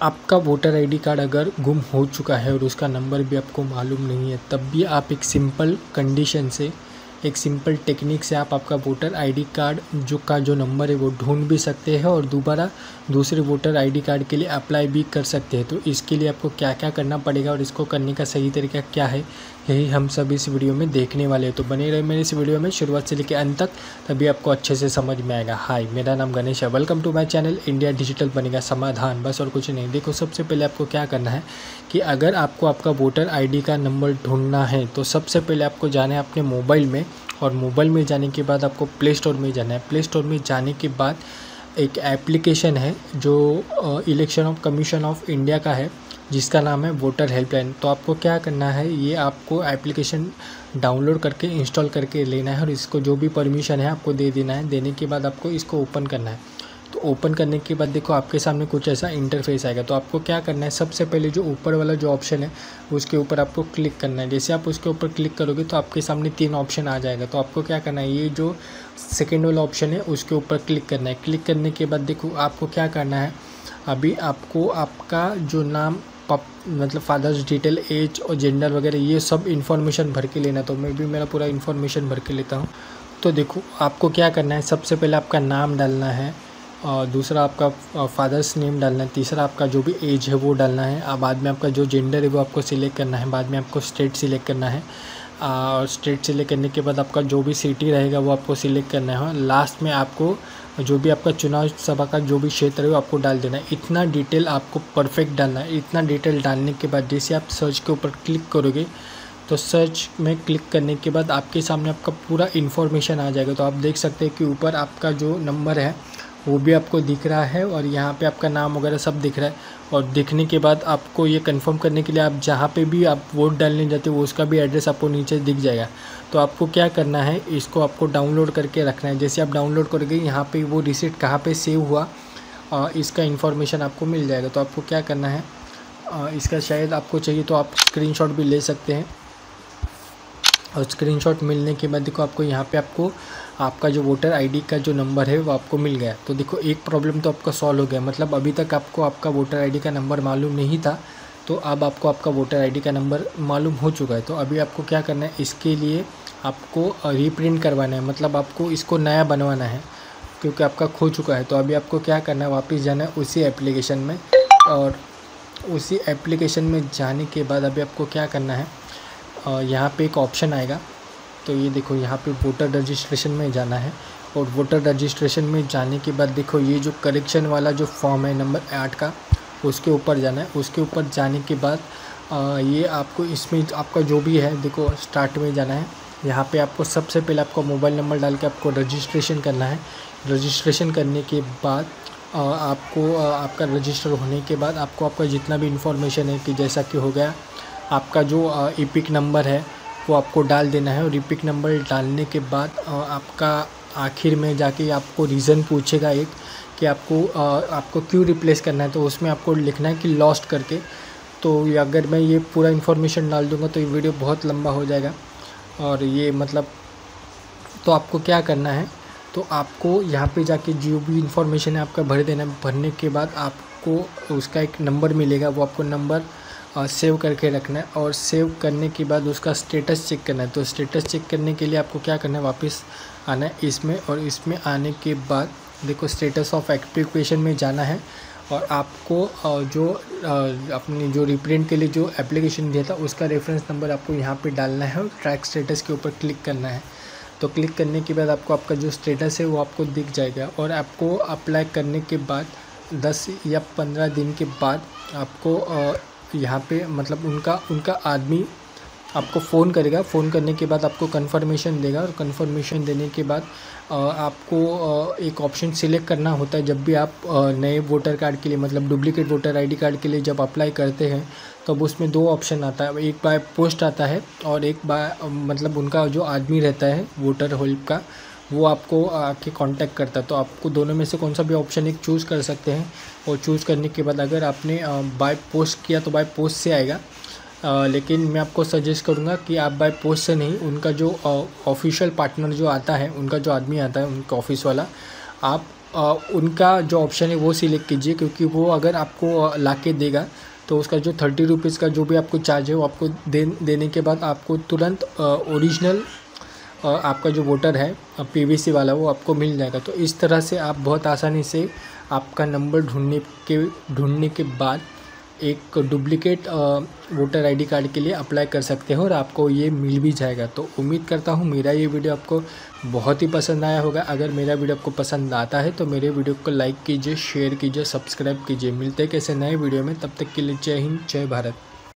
आपका voter ID card अगर गुम हो चुका है और उसका नंबर भी आपको मालूम नहीं है, तब भी आप एक सिंपल कंडीशन से, एक सिंपल टेक्निक से आप आपका वोटर आईडी कार्ड जो का जो नंबर है वो ढूंढ भी सकते हैं और दोबारा दूसरे वोटर आईडी कार्ड के लिए अप्लाई भी कर सकते हैं। तो इसके लिए आपको क्या क्या करना पड़ेगा और इसको करने का सही तरीका क्या है? यही हम सब इस वीडियो में देखने वाले हैं। तो बने रहे मेरे इस वीडियो में शुरुआत से लेकर अंत तक, तभी आपको अच्छे से समझ में आएगा। हाय मेरा नाम गणेश है। Welcome to my channel India digital बनेगा समाधान। बस और कुछ नहीं। देखो, सबसे पहले आपको क्या करना है कि अगर आपको आपका वोटर आईडी का नंबर ढूंढना है तो सबसे पहले आपको जाना है अपने मोबाइल में और मोबाइल में जाने के बाद आपको प्ले स्टोर में जाना है। प्ले स्टोर में जाने के बाद एक एप्लीकेशन है जो election of commission of India का है। जिसका नाम है वोटर हेल्पलाइन। तो आपको क्या करना है, ये आपको एप्लीकेशन डाउनलोड करके, इंस्टॉल करके लेना है और इसको जो भी परमिशन है आपको दे देना है। देने के बाद आपको इसको ओपन करना है। तो ओपन करने के बाद देखो आपके सामने कुछ ऐसा इंटरफेस आएगा। तो आपको क्या करना है, सबसे पहले जो ऊपर वाला जो ऑप्शन है, उसके ऊपर आपको क्लिक करना है। जैसे आप उसके ऊपर क्लिक करोगे तो आपके सामने तीन ऑप्शन आ जाएगा। तो आपको क्या करना है, ये जो सेकेंड वाला ऑप्शन है, उसके ऊपर क्लिक करना है। क्लिक करने के बाद देखो आपको क्या करना है, अभी आपको आपका जो नाम पप मतलब फादर्स डिटेल एज और जेंडर वगैरह, ये सब इन्फॉर्मेशन भर के लेना तो मैं भी मेरा पूरा इन्फॉर्मेशन भर के लेता हूँ। तो देखो, आपको क्या करना है, सबसे पहले आपका नाम डालना है दूसरा आपका फादर्स नेम डालना है, तीसरा आपका जो भी एज है वो डालना है बाद में आपका जो जेंडर है वो आपको सिलेक्ट करना है, बाद में आपको स्टेट सिलेक्ट करना है और स्टेट सिलेक्ट करने के बाद आपका जो भी सिटी रहेगा वो आपको सिलेक्ट करना है लास्ट में आपको जो भी आपका चुनाव सभा का जो भी क्षेत्र है वो आपको डाल देना है। इतना डिटेल आपको परफेक्ट डालना है, इतना डिटेल डालने के बाद जैसे आप सर्च के ऊपर क्लिक करोगे तो सर्च में क्लिक करने के बाद आपके सामने आपका पूरा इन्फॉर्मेशन आ जाएगा। तो आप देख सकते हैं कि ऊपर आपका जो नंबर है वो भी आपको दिख रहा है और यहाँ पे आपका नाम वगैरह सब दिख रहा है। और दिखने के बाद आपको ये कंफर्म करने के लिए आप जहाँ पे भी आप वोट डालने जाते हो, उसका भी एड्रेस आपको नीचे दिख जाएगा। तो आपको क्या करना है, इसको आपको डाउनलोड करके रखना है। जैसे आप डाउनलोड करोगे, यहाँ पे वो रिसिट कहाँ पे सेव हुआ इसका इन्फॉर्मेशन आपको मिल जाएगा। तो आपको क्या करना है इसका शायद आपको चाहिए तो आप स्क्रीनशॉट भी ले सकते हैं। और स्क्रीनशॉट मिलने के बाद देखो आपको यहाँ पे आपको, आपका जो वोटर आईडी का जो नंबर है वो आपको मिल गया। तो देखो एक प्रॉब्लम तो आपका सॉल्व हो गया। मतलब अभी तक आपको आपका वोटर आईडी का नंबर मालूम नहीं था तो अब आपको आपका वोटर आईडी का नंबर मालूम हो चुका है। तो अभी आपको क्या करना है, इसके लिए आपको रीप्रिंट करवाना है। मतलब आपको इसको नया बनवाना है, क्योंकि आपका खो चुका है। तो अभी आपको क्या करना है, वापस जाना है उसी एप्लीकेशन में और उसी एप्लीकेशन में जाने के बाद अभी आपको क्या करना है यहाँ पे एक ऑप्शन आएगा। तो ये देखो यहाँ पे वोटर रजिस्ट्रेशन में जाना है। और वोटर रजिस्ट्रेशन में जाने के बाद देखो ये जो करेक्शन वाला जो फॉर्म है नंबर आठ का उसके ऊपर जाना है। उसके ऊपर जाने के बाद आ, ये आपको इसमें आपका जो भी है देखो स्टार्ट में जाना है। यहाँ पे आपको सबसे पहले आपको मोबाइल नंबर डाल के आपको रजिस्ट्रेशन करना है। रजिस्ट्रेशन करने के बाद आपको आपका रजिस्टर होने के बाद आपको आपका जितना भी इंफॉर्मेशन है कि जैसा कि हो गया आपका जो ईपिक नंबर है, वो आपको डाल देना है और ईपिक नंबर डालने के बाद आपका आखिर में जाके आपको रीज़न पूछेगा एक कि आपको आपको क्यों रिप्लेस करना है तो उसमें आपको लिखना है कि लॉस्ट करके। तो अगर मैं ये पूरा इन्फॉर्मेशन डाल दूँगा तो ये वीडियो बहुत लंबा हो जाएगा। और ये मतलब तो आपको क्या करना है तो आपको यहाँ पे जाके जो भी इन्फॉर्मेशन है आपका भर देना भरने के बाद आपको उसका एक नंबर मिलेगा, वो आपको नंबर सेव करके रखना है और सेव करने के बाद उसका स्टेटस चेक करना है। तो स्टेटस चेक करने के लिए आपको क्या करना है? वापस आना है इसमें और इसमें आने के बाद देखो स्टेटस ऑफ़ एप्लीकेशन में जाना है और आपको जो अपनी जो रिप्रिंट के लिए जो एप्लीकेशन दिया था उसका रेफरेंस नंबर आपको यहाँ पे डालना है और ट्रैक स्टेटस के ऊपर क्लिक करना है। तो क्लिक करने के बाद आपको आपका जो स्टेटस है वो आपको दिख जाएगा और आपको अप्लाई करने के बाद 10 या 15 दिन के बाद आपको यहाँ पे मतलब उनका उनका आदमी आपको फ़ोन करेगा। फ़ोन करने के बाद आपको कंफर्मेशन देगा और कंफर्मेशन देने के बाद आपको एक ऑप्शन सिलेक्ट करना होता है। जब भी आप नए वोटर कार्ड के लिए मतलब डुप्लीकेट वोटर आईडी कार्ड के लिए जब अप्लाई करते हैं, तब उसमें दो ऑप्शन आता है। एक बाय पोस्ट आता है और एक बाय मतलब उनका जो आदमी रहता है वोटर हेल्प का वो आपको आके कांटेक्ट करता है। तो आपको दोनों में से कौन सा भी ऑप्शन एक चूज़ कर सकते हैं। और चूज़ करने के बाद अगर आपने बाय पोस्ट किया तो बाय पोस्ट से आएगा। आ, लेकिन मैं आपको सजेस्ट करूँगा कि आप बाय पोस्ट से नहीं उनका जो ऑफिशियल पार्टनर जो आता है उनका जो आदमी आता है उनका ऑफ़िस वाला आप आ, उनका जो ऑप्शन है वो सिलेक्ट कीजिए। क्योंकि वो अगर आपको ला के देगा तो उसका जो थर्टी रुपीज़ का जो भी आपको चार्ज है वो आपको दे देने के बाद आपको तुरंत ओरिजिनल आपका जो वोटर है पीवीसी वाला, वो आपको मिल जाएगा। तो इस तरह से आप बहुत आसानी से आपका नंबर ढूँढने के ढूँढने के बाद एक डुप्लीकेट वोटर आईडी कार्ड के लिए अप्लाई कर सकते हो और आपको ये मिल भी जाएगा। तो उम्मीद करता हूँ मेरा ये वीडियो आपको बहुत ही पसंद आया होगा। अगर मेरा वीडियो आपको पसंद आता है तो मेरे वीडियो को लाइक कीजिए, शेयर कीजिए, सब्सक्राइब कीजिए। मिलते हैं कैसे नए वीडियो में। तब तक के लिए जय हिंद, जय भारत।